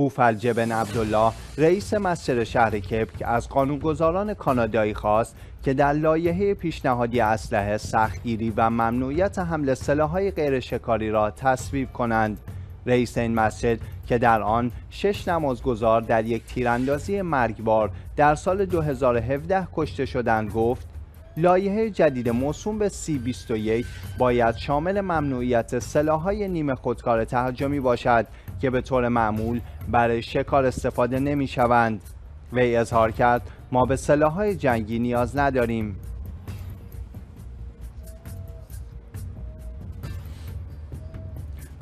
بوفلجه بن عبدالله رئیس مسجد شهر کپک از قانونگذاران کانادایی خواست که در لایحه پیشنهادی اسلحه سختگیری و ممنوعیت حمل سلاح‌های غیر شکاری را تصویب کنند. رئیس این مسجد که در آن شش نمازگزار در یک تیراندازی مرگبار در سال 2017 کشته شدند گفت لایحه جدید موسوم به سی 21 باید شامل ممنوعیت سلاح‌های نیمه خودکار تهاجمی باشد که به طور معمول برای شکار استفاده نمی شوند. وی اظهار کرد ما به سلاح‌های جنگی نیاز نداریم.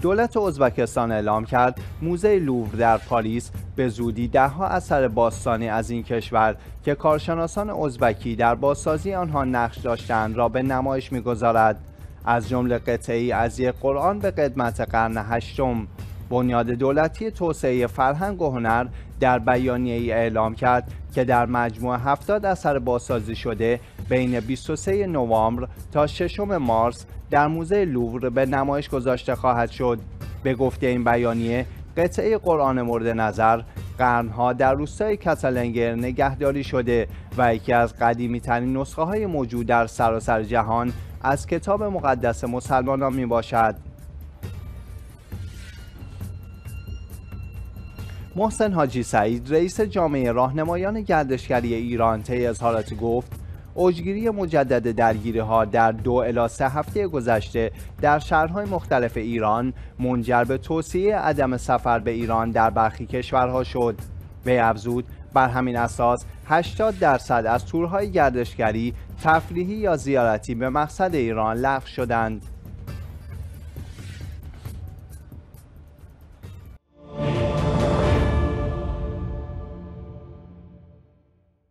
دولت ازبکستان اعلام کرد موزه لوور در پاریس به زودی دهها اثر باستانی از این کشور که کارشناسان ازبکی در بازسازی آنها نقش داشتند را به نمایش می‌گذارد. از جمله قطعی از یک قرآن به قدمت قرن هشتم. بنیاد دولتی توسعه فرهنگ و هنر در بیانیه ای اعلام کرد که در مجموع 70 اثر بازسازی شده بین 23 نوامبر تا 6 مارس در موزه لوور به نمایش گذاشته خواهد شد به گفته این بیانیه قطعه قرآن مورد نظر قرنها در روستای کاتالنگر نگهداری شده و یکی از قدیمی ترین نسخه های موجود در سراسر جهان از کتاب مقدس مسلمانان می باشد. محسن حاجی سعید رئیس جامعه راهنمایان گردشگری ایران طی اظهارات گفت اوجگیری مجدد درگیری ها در دو الی سه هفته گذشته در شهرهای مختلف ایران منجر به توصیه عدم سفر به ایران در برخی کشورها شد. به افزود بر همین اساس 80 درصد از تورهای گردشگری تفریحی یا زیارتی به مقصد ایران لغو شدند.